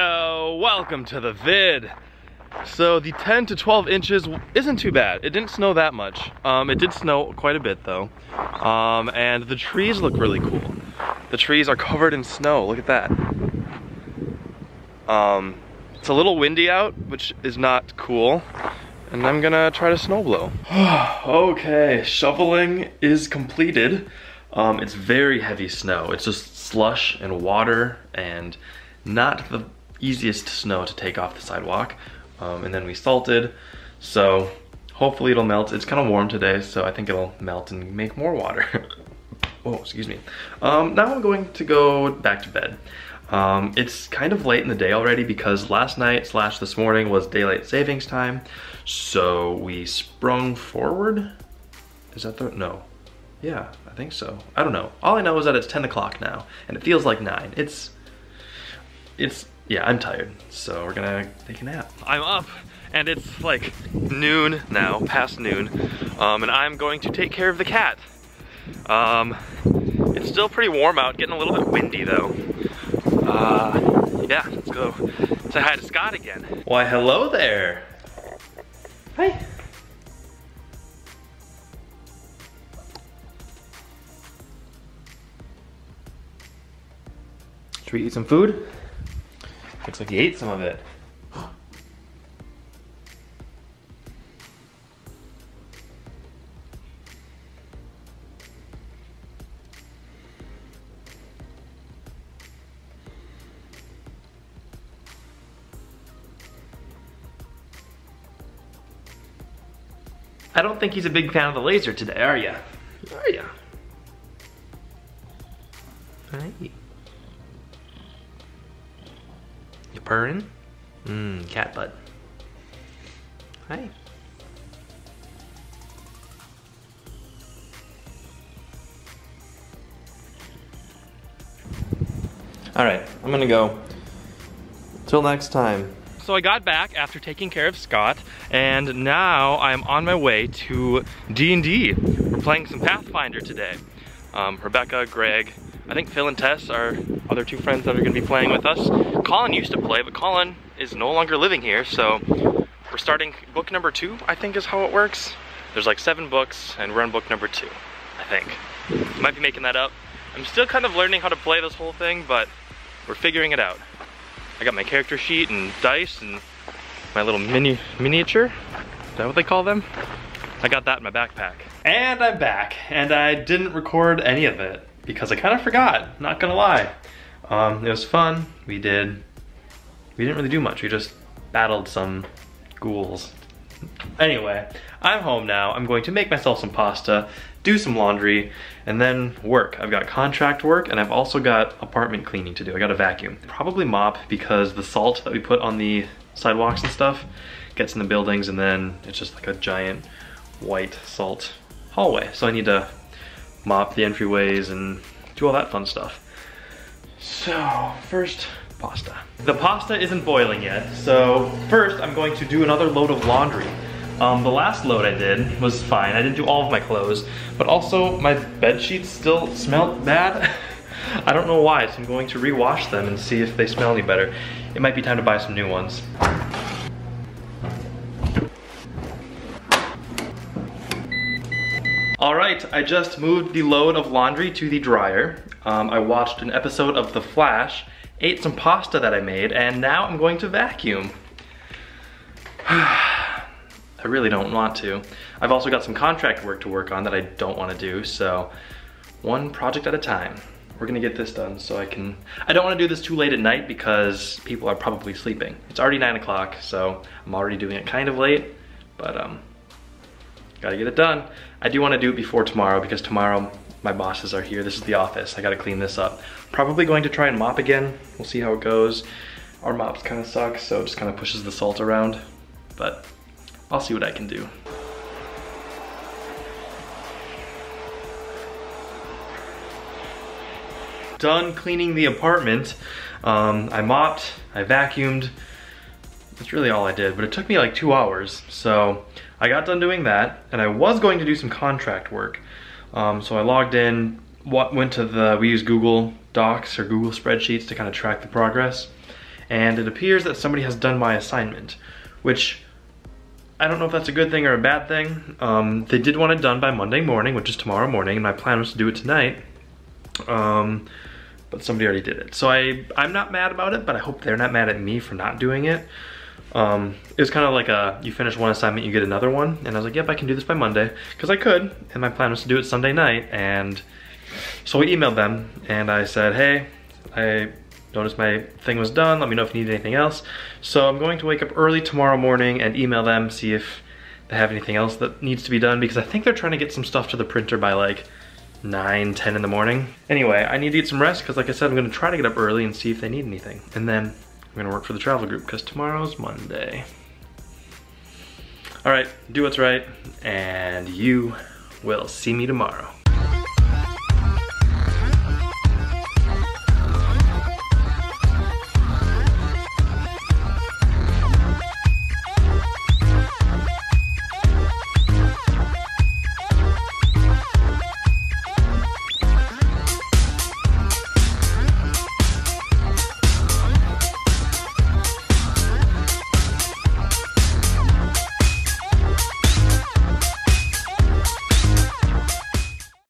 welcome to the vid. So the 10 to 12 inches isn't too bad. It didn't snow that much. Um, it did snow quite a bit though. Um, and the trees look really cool. The trees are covered in snow, look at that. Um, it's a little windy out, which is not cool. And I'm gonna try to snow blow. okay, shoveling is completed. Um, it's very heavy snow. It's just slush and water and not the easiest snow to take off the sidewalk. Um, and then we salted, so hopefully it'll melt. It's kind of warm today, so I think it'll melt and make more water. oh, excuse me. Um, now I'm going to go back to bed. Um, it's kind of late in the day already because last night slash this morning was daylight savings time. So we sprung forward. Is that the, no. Yeah, I think so. I don't know. All I know is that it's 10 o'clock now and it feels like nine. It's, it's, yeah, I'm tired. So we're gonna take a nap. I'm up and it's like noon now, past noon. Um, and I'm going to take care of the cat. Um, it's still pretty warm out, getting a little bit windy though. Uh, yeah, let's go say hi to Scott again. Why, hello there. Hi. Should we eat some food? Looks like he ate some of it. I don't think he's a big fan of the laser today, are ya? Are ya? Hey. You purring? Mmm, cat butt. Hi. All right, I'm gonna go. Till next time. So I got back after taking care of Scott, and now I'm on my way to D&D. We're playing some Pathfinder today. Um, Rebecca, Greg, I think Phil and Tess are other two friends that are gonna be playing with us. Colin used to play, but Colin is no longer living here, so we're starting book number two, I think is how it works. There's like seven books, and we're on book number two, I think. Might be making that up. I'm still kind of learning how to play this whole thing, but we're figuring it out. I got my character sheet and dice and my little mini miniature. Is that what they call them? I got that in my backpack. And I'm back, and I didn't record any of it because I kind of forgot, not gonna lie. Um, it was fun, we did, we didn't really do much, we just battled some ghouls. Anyway, I'm home now, I'm going to make myself some pasta, do some laundry, and then work. I've got contract work and I've also got apartment cleaning to do. I got a vacuum. Probably mop because the salt that we put on the sidewalks and stuff gets in the buildings and then it's just like a giant white salt hallway. So I need to mop the entryways and do all that fun stuff. So first, pasta. The pasta isn't boiling yet, so first I'm going to do another load of laundry. Um, the last load I did was fine. I didn't do all of my clothes, but also my bed sheets still smelled bad. I don't know why, so I'm going to rewash them and see if they smell any better. It might be time to buy some new ones. All right, I just moved the load of laundry to the dryer. Um, I watched an episode of The Flash, ate some pasta that I made, and now I'm going to vacuum. I really don't want to. I've also got some contract work to work on that I don't want to do, so one project at a time. We're gonna get this done so I can, I don't wanna do this too late at night because people are probably sleeping. It's already nine o'clock, so I'm already doing it kind of late, but um, gotta get it done. I do wanna do it before tomorrow because tomorrow my bosses are here. This is the office, I gotta clean this up. Probably going to try and mop again. We'll see how it goes. Our mops kind of suck, so it just kind of pushes the salt around, but I'll see what I can do. Done cleaning the apartment. Um, I mopped, I vacuumed. That's really all I did, but it took me like two hours. So I got done doing that, and I was going to do some contract work. Um, so I logged in, went to the, we use Google Docs or Google spreadsheets to kind of track the progress. and it appears that somebody has done my assignment, which I don't know if that's a good thing or a bad thing. Um, they did want it done by Monday morning, which is tomorrow morning, and my plan was to do it tonight. Um, but somebody already did it. So I, I'm not mad about it, but I hope they're not mad at me for not doing it. Um, it was kind of like a, you finish one assignment, you get another one. And I was like, yep, I can do this by Monday. Because I could, and my plan was to do it Sunday night. And so we emailed them, and I said, hey, I noticed my thing was done. Let me know if you need anything else. So I'm going to wake up early tomorrow morning and email them, see if they have anything else that needs to be done. Because I think they're trying to get some stuff to the printer by like 9, 10 in the morning. Anyway, I need to get some rest because like I said, I'm gonna try to get up early and see if they need anything. And then I'm gonna work for the travel group because tomorrow's Monday. All right, do what's right, and you will see me tomorrow.